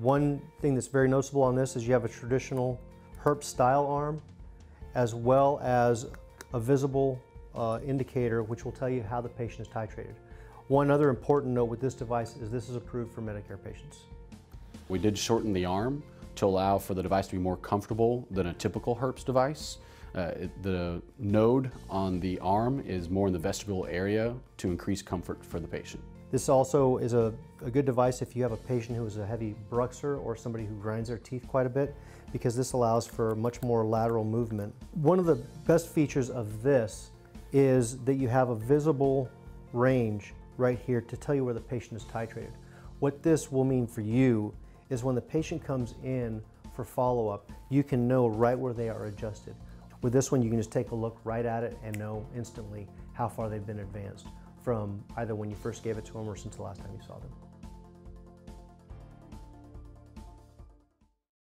One thing that's very noticeable on this is you have a traditional Herbst style arm as well as a visible uh, indicator which will tell you how the patient is titrated. One other important note with this device is this is approved for Medicare patients. We did shorten the arm to allow for the device to be more comfortable than a typical Herbst device. Uh, it, the node on the arm is more in the vestibule area to increase comfort for the patient. This also is a, a good device if you have a patient who is a heavy bruxer or somebody who grinds their teeth quite a bit because this allows for much more lateral movement. One of the best features of this is that you have a visible range right here to tell you where the patient is titrated. What this will mean for you is when the patient comes in for follow-up, you can know right where they are adjusted. With this one, you can just take a look right at it and know instantly how far they've been advanced from either when you first gave it to them or since the last time you saw them.